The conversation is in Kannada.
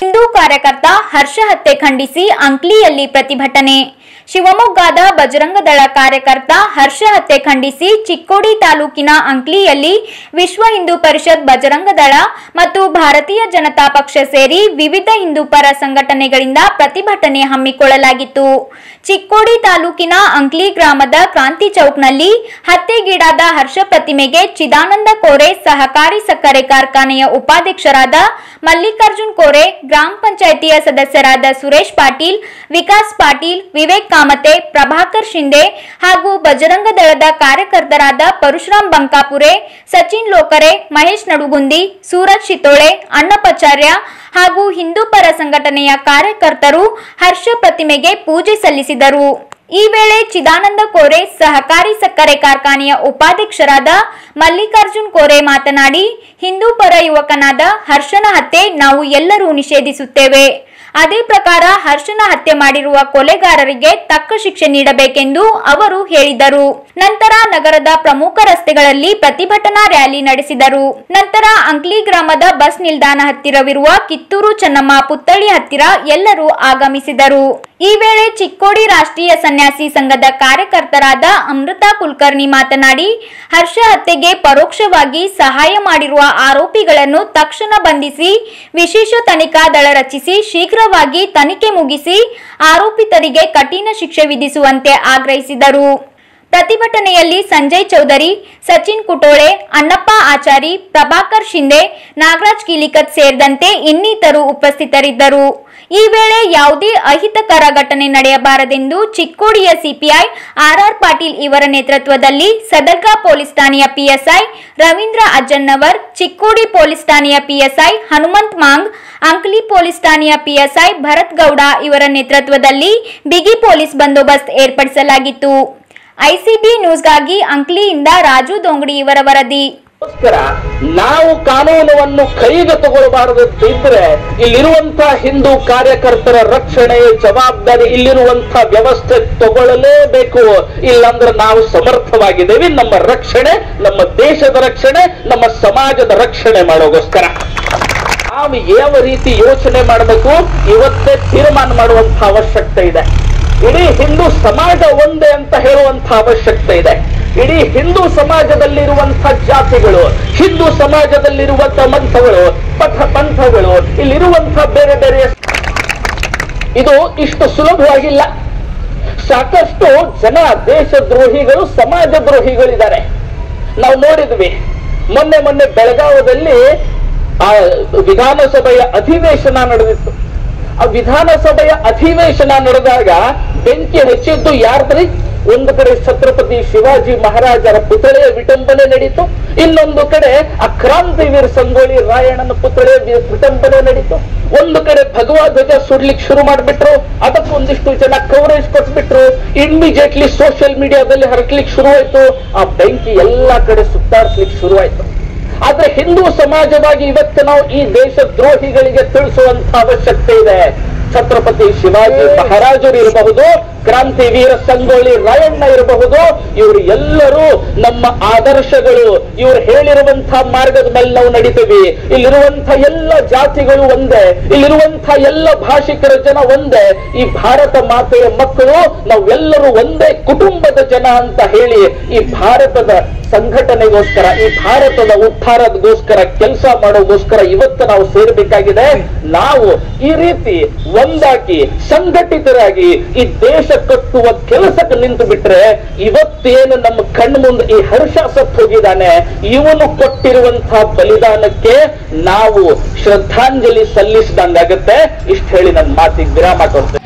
ಹಿಂದೂ ಕಾರ್ಯಕರ್ತ ಹರ್ಷ ಹತ್ಯೆ ಖಂಡಿಸಿ ಅಂಕ್ಲಿಯಲ್ಲಿ ಪ್ರತಿಭಟನೆ. ಶಿವಮೊಗ್ಗದ ಬಜರಂಗದಳ ಕಾರ್ಯಕರ್ತ ಹರ್ಷ ಹತ್ಯೆ ಖಂಡಿಸಿ ಚಿಕ್ಕೋಡಿ ತಾಲೂಕಿನ ಅಂಕ್ಲಿಯಲ್ಲಿ ವಿಶ್ವ ಹಿಂದೂ ಪರಿಷತ್ ಬಜರಂಗದಳ ಮತ್ತು ಭಾರತೀಯ ಜನತಾ ಪಕ್ಷ ಸೇರಿ ವಿವಿಧ ಹಿಂದೂ ಪರ ಸಂಘಟನೆಗಳಿಂದ ಪ್ರತಿಭಟನೆ ಹಮ್ಮಿಕೊಳ್ಳಲಾಗಿತ್ತು. ಚಿಕ್ಕೋಡಿ ತಾಲೂಕಿನ ಅಂಕ್ಲಿ ಗ್ರಾಮದ ಕ್ರಾಂತಿ ಚೌಕ್ನಲ್ಲಿ ಹತ್ಯೆಗೀಡಾದ ಹರ್ಷ ಪ್ರತಿಮೆಗೆ ಚಿದಾನಂದ ಕೋರೆ ಸಹಕಾರಿ ಸಕ್ಕರೆ ಕಾರ್ಖಾನೆಯ ಉಪಾಧ್ಯಕ್ಷರಾದ ಮಲ್ಲಿಕಾರ್ಜುನ್ ಕೋರೆ ಗ್ರಾಮ ಪಂಚಾಯಿತಿಯ ಸದಸ್ಯರಾದ ಸುರೇಶ್ ಪಾಟೀಲ್, ವಿಕಾಸ್ ಪಾಟೀಲ್, ವಿವೇಕ್ ಕಾಮತೆ, ಪ್ರಭಾಕರ್ ಶಿಂದೆ ಹಾಗೂ ಬಜರಂಗ ದಳದ ಕಾರ್ಯಕರ್ತರಾದ ಪರಶುರಾಮ್ ಬಂಕಾಪುರೆ, ಸಚಿನ್ ಲೋಕರೆ, ಮಹೇಶ್ ನಡುಗುಂದಿ, ಸೂರಜ್ ಶಿತೋಳೆ ಅಣ್ಣಪಚಾರ್ಯ ಹಾಗೂ ಹಿಂದೂ ಪರ ಸಂಘಟನೆಯ ಕಾರ್ಯಕರ್ತರು ಹರ್ಷ ಪ್ರತಿಮೆಗೆ ಪೂಜೆ ಸಲ್ಲಿಸಿದರು. ಈ ವೇಳೆ ಚಿದಾನಂದ ಕೋರೆ ಸಹಕಾರಿ ಸಕ್ಕರೆ ಕಾರ್ಖಾನೆಯ ಉಪಾಧ್ಯಕ್ಷರಾದ ಮಲ್ಲಿಕಾರ್ಜುನ್ ಕೋರೆ ಮಾತನಾಡಿ, ಹಿಂದೂ ಪರ ಯುವಕನಾದ ಹರ್ಷನ ಹತ್ಯೆ ನಾವು ಎಲ್ಲರೂ ನಿಷೇಧಿಸುತ್ತೇವೆ. ಅದೇ ಪ್ರಕಾರ ಹರ್ಷನ ಹತ್ಯೆ ಮಾಡಿರುವ ಕೊಲೆಗಾರರಿಗೆ ತಕ್ಕ ಶಿಕ್ಷೆ ನೀಡಬೇಕೆಂದು ಅವರು ಹೇಳಿದರು. ನಂತರ ನಗರದ ಪ್ರಮುಖ ರಸ್ತೆಗಳಲ್ಲಿ ಪ್ರತಿಭಟನಾ ರ್ಯಾಲಿ ನಡೆಸಿದರು. ನಂತರ ಅಂಕ್ಲಿ ಗ್ರಾಮದ ಬಸ್ ನಿಲ್ದಾಣ ಹತ್ತಿರವಿರುವ ಕಿತ್ತೂರು ಚೆನ್ನಮ್ಮ ಪುತ್ಥಳಿ ಹತ್ತಿರ ಎಲ್ಲರೂ ಆಗಮಿಸಿದರು. ಈ ವೇಳೆ ಚಿಕ್ಕೋಡಿ ರಾಷ್ಟ್ರೀಯ ಸನ್ಯಾಸಿ ಸಂಘದ ಕಾರ್ಯಕರ್ತರಾದ ಅಮೃತಾ ಕುಲಕರ್ಣಿ ಮಾತನಾಡಿ, ಹರ್ಷ ಹತ್ಯೆಗೆ ಪರೋಕ್ಷವಾಗಿ ಸಹಾಯ ಮಾಡಿರುವ ಆರೋಪಿಗಳನ್ನು ತಕ್ಷಣ ಬಂಧಿಸಿ, ವಿಶೇಷ ತನಿಖಾ ದಳ ರಚಿಸಿ ಶೀಘ್ರವಾಗಿ ತನಿಖೆ ಮುಗಿಸಿ ಆರೋಪಿತರಿಗೆ ಕಠಿಣ ಶಿಕ್ಷೆ ವಿಧಿಸುವಂತೆ ಆಗ್ರಹಿಸಿದರು. ಪ್ರತಿಭಟನೆಯಲ್ಲಿ ಸಂಜಯ್ ಚೌಧರಿ, ಸಚಿನ್ ಕುಟೋಳೆ ಅನ್ನಪ್ಪ ಆಚಾರಿ, ಪ್ರಭಾಕರ್ ಶಿಂದೆ ನಾಗರಾಜ್ ಕಿಲಿಕತ್ ಸೇರಿದಂತೆ ಇನ್ನಿತರು ಉಪಸ್ಥಿತರಿದ್ದರು. ಈ ವೇಳೆ ಯಾವುದೇ ಅಹಿತಕರ ಘಟನೆ ನಡೆಯಬಾರದೆಂದು ಚಿಕ್ಕೋಡಿಯ ಸಿಪಿಐ ಆರ್ಆರ್ ಪಾಟೀಲ್ ಇವರ ನೇತೃತ್ವದಲ್ಲಿ ಸದರ್ಗಾ ಪೊಲೀಸ್ ಠಾಣೆಯ ಪಿಎಸ್ಐ ರವೀಂದ್ರ ಅಜ್ಜನ್ನವರ್, ಚಿಕ್ಕೋಡಿ ಪೊಲೀಸ್ ಠಾಣೆಯ ಪಿಎಸ್ಐ ಹನುಮಂತ್ ಮಾಂಗ್, ಅಂಕ್ಲಿ ಪೊಲೀಸ್ ಠಾಣೆಯ ಪಿಎಸ್ಐ ಭರತ್ ಗೌಡ ಇವರ ನೇತೃತ್ವದಲ್ಲಿ ಬಿಗಿ ಪೊಲೀಸ್ ಬಂದೋಬಸ್ತ್ ಏರ್ಪಡಿಸಲಾಗಿತ್ತು. ಐಸಿಬಿ ನ್ಯೂಸ್ಗಾಗಿ ಅಂಕ್ಲಿಯಿಂದ ರಾಜು ದೊಂಗಡಿ ಇವರ ವರದಿ ನಾವು ಕಾನೂನನ್ನು ಕೈಗೆ ತಗೊಳ್ಬಾರದು ಇದ್ರೆ ಇಲ್ಲಿರುವಂತಹ ಹಿಂದೂ ಕಾರ್ಯಕರ್ತರ ರಕ್ಷಣೆ ಜವಾಬ್ದಾರಿ ಇಲ್ಲಿರುವಂತಹ ವ್ಯವಸ್ಥೆ ತಗೊಳ್ಳಲೇಬೇಕು. ಇಲ್ಲಾಂದ್ರೆ ನಾವು ಸಮರ್ಥವಾಗಿದ್ದೇವೆ. ನಮ್ಮ ರಕ್ಷಣೆ, ನಮ್ಮ ದೇಶದ ರಕ್ಷಣೆ, ನಮ್ಮ ಸಮಾಜದ ರಕ್ಷಣೆ ಮಾಡೋಗೋಸ್ಕರ. ನಾವು ಯಾವ ರೀತಿ ಯೋಚನೆ ಮಾಡಬೇಕು? ಇವತ್ತೇ ತೀರ್ಮಾನ ಮಾಡುವಂತಹ ಅವಶ್ಯಕತೆ ಇದೆ. ಇಡೀ ಹಿಂದೂ ಸಮಾಜ ಒಂದೇ ಅಂತ ಹೇಳುವಂತಹ ಅವಶ್ಯಕತೆ ಇದೆ. ಇಡೀ ಹಿಂದೂ ಸಮಾಜದಲ್ಲಿರುವಂತಹ ಜಾತಿಗಳು, ಹಿಂದೂ ಸಮಾಜದಲ್ಲಿರುವಂತಹ ಮಂಥಗಳು, ಪಥ ಪಂಥಗಳು ಇಲ್ಲಿರುವಂತಹ ಬೇರೆ ಬೇರೆ ಇದು ಇಷ್ಟು ಸುಲಭವಾಗಿಲ್ಲ. ಸಾಕಷ್ಟು ಜನ ದೇಶದ್ರೋಹಿಗಳು ಸಮಾಜ ದ್ರೋಹಿಗಳಿದ್ದಾರೆ ನಾವು ನೋಡಿದ್ವಿ, ಮೊನ್ನೆ ಮೊನ್ನೆ ಬೆಳಗಾವದಲ್ಲಿ ಆ ವಿಧಾನಸಭೆಯ ಅಧಿವೇಶನ ನಡೆದಿತ್ತು. ಆ ವಿಧಾನಸಭೆಯ ಅಧಿವೇಶನ ನಡೆದಾಗ ಬೆಂಕಿ ಹಚ್ಚಿದ್ದು ಯಾರ್ದ್ರಿ? ಒಂದು ಕಡೆ ಛತ್ರಪತಿ ಶಿವಾಜಿ ಮಹಾರಾಜರ ಪುತಳೆಯ ವಿಟಂಬನೆ ನಡೀತು, ಇನ್ನೊಂದು ಕಡೆ ಆ ಕ್ರಾಂತಿವೀರ ಸಂಗೊಳ್ಳಿ ರಾಯಣ್ಣನ ಪುತಳೆಯ ವಿ- ವಿಟಂಬನೆ ನಡೀತು. ಒಂದು ಕಡೆ ಭಗವಾ ಧ್ವಜ ಸುಡ್ಲಿಕ್ಕೆ ಶುರು ಮಾಡಿಬಿಟ್ರು, ಅದಕ್ಕೆ ಒಂದಿಷ್ಟು ಜನ ಕವರೇಜ್ ಕೊಟ್ಬಿಟ್ರು. ಇಮ್ಮಿಡಿಯೇಟ್ಲಿ ಸೋಷಿಯಲ್ ಮೀಡಿಯಾದಲ್ಲಿ ಹರಕ್ಲಿಕ್ಕೆ ಶುರುವಾಯ್ತು. ಆ ಬೆಂಕಿ ಎಲ್ಲಾ ಕಡೆ ಸುತ್ತಾಡ್ಸ್ಲಿಕ್ಕೆ ಶುರುವಾಯ್ತು. ಆದ್ರೆ ಹಿಂದೂ ಸಮಾಜವಾಗಿ ಇವತ್ತು ನಾವು ಈ ದೇಶ ದ್ರೋಹಿಗಳಿಗೆ ತಿಳಿಸುವಂತ ಅವಶ್ಯಕತೆ ಇದೆ. ಛತ್ರಪತಿ ಶಿವಾಜಿ ಮಹಾರಾಜರು ಇರಬಹುದು ಕ್ರಾಂತಿ ವೀರ ಸಂಗೊಳ್ಳಿ ರಾಯಣ್ಣ ಇರಬಹುದು. ಇವರು ಎಲ್ಲರೂ ನಮ್ಮ ಆದರ್ಶಗಳು. ಇವರು ಹೇಳಿರುವಂತಹ ಮಾರ್ಗದ ಮೇಲೆ ನಾವು ನಡೀತೀವಿ. ಇಲ್ಲಿರುವಂತಹ ಎಲ್ಲ ಜಾತಿಗಳು ಒಂದೇ. ಇಲ್ಲಿರುವಂತಹ ಎಲ್ಲ ಭಾಷಿಕರ ಜನ ಒಂದೇ. ಈ ಭಾರತ ಮಾತೆಯ ಮಕ್ಕಳು ನಾವೆಲ್ಲರೂ ಒಂದೇ ಕುಟುಂಬದ ಜನ ಅಂತ ಹೇಳಿ ಈ ಭಾರತದ ಸಂಘಟನೆಗೋಸ್ಕರ, ಈ ಭಾರತದ ಉದ್ಧಾರಗೋಸ್ಕರ ಕೆಲಸ ಮಾಡೋಗೋಸ್ಕರ ಇವತ್ತು ನಾವು ಸೇರಬೇಕಾಗಿದೆ. ನಾವು ಈ ರೀತಿ ಒಂದಾಗಿ, ಸಂಘಟಿತರಾಗಿ ಈ ದೇಶ ಕಟ್ಟುವ ಕೆಲಸಕ್ಕೆ ನಿಂತು ಬಿಟ್ರೆ ಇವತ್ತೇನು ನಮ್ಮ ಕಣ್ಣು ಮುಂದೆ ಈ ಹರ್ಷ ಸತ್ ಹೋಗಿದ್ದಾನೆ, ಇವನು ಕೊಟ್ಟಿರುವಂತಹ ಬಲಿದಾನಕ್ಕೆ ನಾವು ಶ್ರದ್ಧಾಂಜಲಿ ಸಲ್ಲಿಸಿದಂಗಾಗತ್ತೆ. ಇಷ್ಟು ಹೇಳಿ ನನ್ನ ಮಾತಿಗೆ ವಿರಾಮ ಕೊಡ್ತೇನೆ.